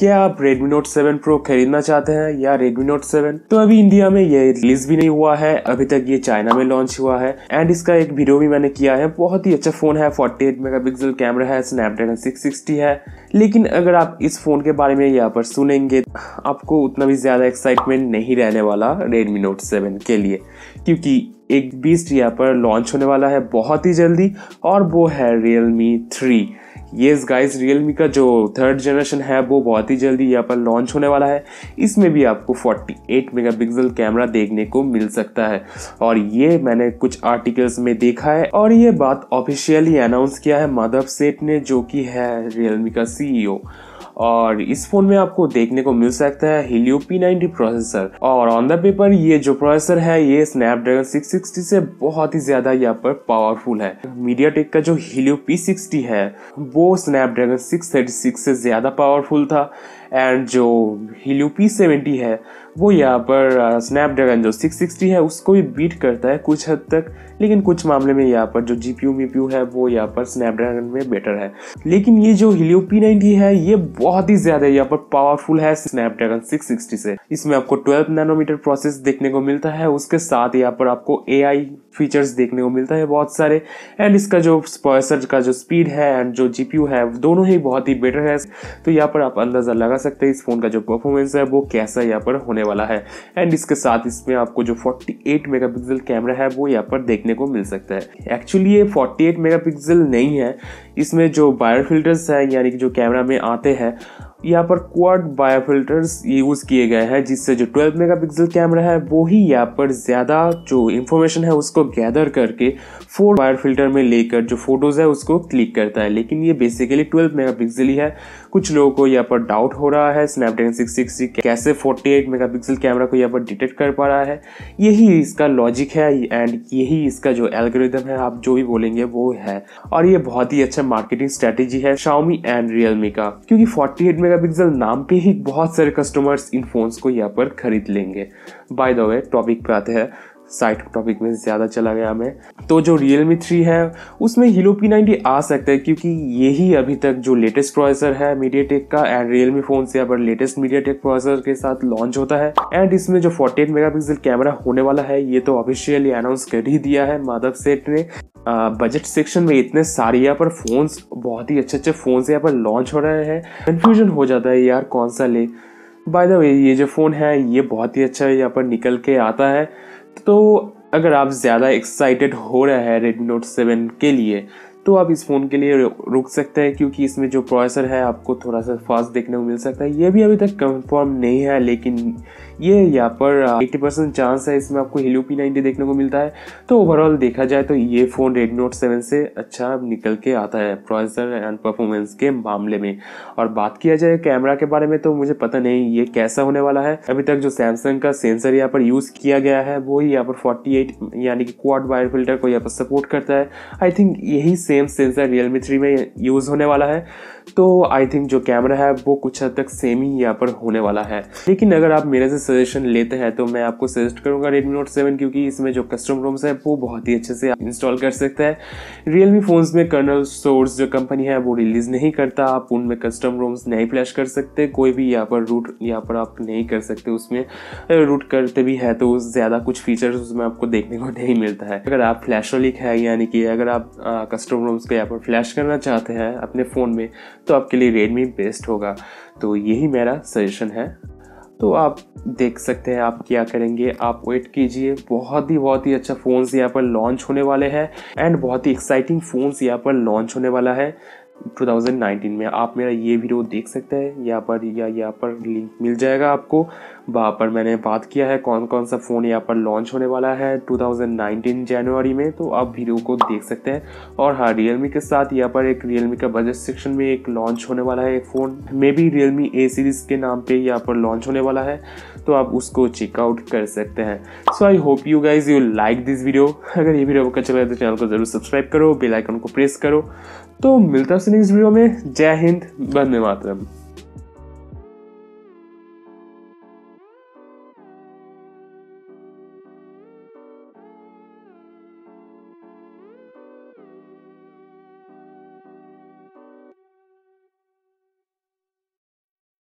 क्या आप Redmi Note 7 Pro खरीदना चाहते हैं या Redmi Note 7 तो अभी इंडिया में ये रिलीज़ भी नहीं हुआ है। अभी तक ये चाइना में लॉन्च हुआ है। एंड इसका एक वीडियो भी मैंने किया है। बहुत ही अच्छा फ़ोन है। 48 मेगापिक्सल कैमरा है। स्नैपड्रैगन 660 है। लेकिन अगर आप इस फ़ोन के बारे में यहाँ पर सुनेंगे, आपको उतना भी ज़्यादा एक्साइटमेंट नहीं रहने वाला रेडमी नोट सेवन के लिए। क्योंकि एक बीस्ट यहाँ पर लॉन्च होने वाला है बहुत ही जल्दी और वो है रियल मी थ्री ये गाइस रियलमी का जो थर्ड जनरेशन है, वो बहुत ही जल्दी यहाँ पर लॉन्च होने वाला है। इसमें भी आपको 48 मेगापिक्सल कैमरा देखने को मिल सकता है। और ये मैंने कुछ आर्टिकल्स में देखा है और ये बात ऑफिशियली अनाउंस किया है माधव सेठ ने, जो कि है रियलमी का सीईओ और इस फ़ोन में आपको देखने को मिल सकता है हिलियो P90 प्रोसेसर और ऑन द पेपर ये जो प्रोसेसर है, ये स्नैपड्रैगन 660 से बहुत ही ज़्यादा यहाँ पर पावरफुल है। मीडिया का जो हिलियो P60 है, वो स्नैपड्रैगन 636 से ज़्यादा पावरफुल था। एंड जो हिलियो पी सेवेंटी है, वो यहाँ पर स्नैपड्रैगन जो 660 है, उसको भी बीट करता है कुछ हद तक, लेकिन कुछ मामले में यहाँ पर जो जी पी यू मी पी यू है, वो यहाँ पर स्नैपड्रैगन में बेटर है। लेकिन ये जो हिलियो पी नाइनटी है, ये बहुत ही ज़्यादा यहाँ पर पावरफुल है स्नैपड्रैगन 660 से। इसमें आपको 12 नैनोमीटर प्रोसेस देखने को मिलता है, उसके साथ यहाँ पर आपको एआई फीचर्स देखने को मिलता है बहुत सारे। एंड इसका जो प्रोसेसर का जो स्पीड है एंड जो जीपीयू है, दोनों ही बहुत ही बेटर है। तो यहाँ पर आप अंदाज़ा लगा सकते हैं इस फ़ोन का जो परफॉर्मेंस है, वो कैसा यहाँ पर होने वाला है। एंड इसके साथ इसमें आपको जो 48 मेगापिक्सल कैमरा है, वो यहाँ पर देखने को मिल सकता है। एक्चुअली ये 48 मेगापिक्सल नहीं है। इसमें जो बायर फिल्टर्स है, यानी कि जो कैमरा में आते हैं यहाँ पर क्वाड बायोफिल्टर्स यूज़ किए गए हैं, जिससे जो 12 मेगापिक्सल कैमरा है, वो ही यहाँ पर ज़्यादा जो इन्फॉर्मेशन है, उसको गैदर करके फोर बायर फ़िल्टर में लेकर जो फ़ोटोज़ है, उसको क्लिक करता है। लेकिन ये बेसिकली 12 मेगापिक्सल ही है। कुछ लोगों को यहाँ पर डाउट हो रहा है स्नैपड्रैगन 660 कैसे 48 मेगापिक्सल कैमरा को यहाँ पर डिटेक्ट कर पा रहा है। यही इसका लॉजिक है एंड यही इसका जो एल्गोरिदम है, आप जो भी बोलेंगे, वो है। और ये बहुत ही अच्छा मार्केटिंग स्ट्रेटेजी है शाओमी एंड रियलमी का। क्योंकि 48 मेगापिक्सल नाम पे ही बहुत सारे कस्टमर्स इन फोन्स को यहाँ पर खरीद लेंगे। बाय द वे टॉपिक पे आते हैं। साइड टॉपिक में ज़्यादा चला गया मैं तो जो रियल मी थ्री है, उसमें हीलो पी नाइनटी आ सकता है, क्योंकि यही अभी तक जो लेटेस्ट प्रोसेसर है मीडिया टेक का एंड Realme फ़ोन से अब लेटेस्ट मीडिया टेक प्रोसेसर के साथ लॉन्च होता है। एंड इसमें जो 48 मेगापिक्सल कैमरा होने वाला है, ये तो ऑफिशियली अनाउंस कर ही दिया है माधव सेठ ने। बजट सेक्शन में इतने सारे यहाँ पर फोन्स बहुत ही अच्छे अच्छे फोन्स यहाँ पर लॉन्च हो रहे हैं। कन्फ्यूज़न हो जाता है यार, कौन सा ले? बाय द वे ये जो फ़ोन है, ये बहुत ही अच्छा यहाँ पर निकल के आता है। तो अगर आप ज़्यादा एक्साइटेड हो रहे हैं रेडमी नोट सेवन के लिए तो आप इस फ़ोन के लिए रुक सकते हैं, क्योंकि इसमें जो प्रोसेसर है, आपको थोड़ा सा फास्ट देखने को मिल सकता है। ये भी अभी तक कंफर्म नहीं है, लेकिन ये यहाँ पर 80 परसेंट चांस है, इसमें आपको हिलो पी नाइनटी देखने को मिलता है। तो ओवरऑल देखा जाए तो ये फ़ोन रेड नोट सेवन से अच्छा निकल के आता है प्रोसेसर एंड परफॉर्मेंस के मामले में। और बात किया जाए कैमरा के बारे में तो मुझे पता नहीं, ये कैसा होने वाला है। अभी तक जो सैमसंग का सेंसर यहाँ पर यूज़ किया गया है, वो ही यहाँ पर फोर्टी यानी कि क्वाड वायर फ़िल्टर को यहाँ पर सपोर्ट करता है। आई थिंक यही सेम सेंसर रियलमी थ्री में यूज़ होने वाला है। तो आई थिंक जो कैमरा है, वो कुछ हद तक सेम ही यहाँ पर होने वाला है। लेकिन अगर आप मेरे से सजेशन लेते हैं तो मैं आपको सजेस्ट करूँगा रेडमी नोट सेवन क्योंकि इसमें जो कस्टम रोम्स है, वो बहुत ही अच्छे से इंस्टॉल कर सकते हैं। रियलमी फोन्स में कर्नल सोर्स जो कंपनी है, वो रिलीज़ नहीं करता। आप उनमें कस्टम रोम्स नहीं फ्लैश कर सकते। कोई भी यहाँ पर रूट यहाँ पर आप नहीं कर सकते उसमें। रूट करते भी है तो ज़्यादा कुछ फीचर्स उसमें आपको देखने को नहीं मिलता है। अगर आप फ्लैशोलिक है, यानी कि अगर आप कस्टम रोम्स को यहाँ पर फ्लैश करना चाहते हैं अपने फ़ोन में तो आपके लिए रेडमी बेस्ट होगा। तो यही मेरा सजेशन है। तो आप देख सकते हैं आप क्या करेंगे। आप वेट कीजिए। बहुत ही बहुत ही अच्छा फ़ोन्स यहाँ पर लॉन्च होने वाले हैं एंड बहुत ही एक्साइटिंग फ़ोन्स यहाँ पर लॉन्च होने वाला है। 2019 में। आप मेरा ये वीडियो देख सकते हैं। यहाँ पर या यहाँ पर लिंक मिल जाएगा आपको। वहाँ पर मैंने बात किया है कौन कौन सा फ़ोन यहाँ पर लॉन्च होने वाला है 2019 जनवरी में। तो आप वीडियो को देख सकते हैं। और हाँ रियलमी के साथ यहाँ पर एक रियलमी का बजट सेक्शन में एक लॉन्च होने वाला है एक phone maybe Realme A series के नाम पर यहाँ पर लॉन्च होने वाला है। तो आप उसको चेकआउट कर सकते हैं। So I hope you guys you like this video अगर ये वीडियो आपको अच्छा लगे तो चैनल को ज़रूर सब्सक्राइब करो। बेलाइकन को प्रेस करो। तो मिलता है वीडियो में। जय हिंद बंदे मातरम।